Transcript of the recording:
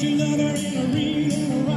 Each another in a arena.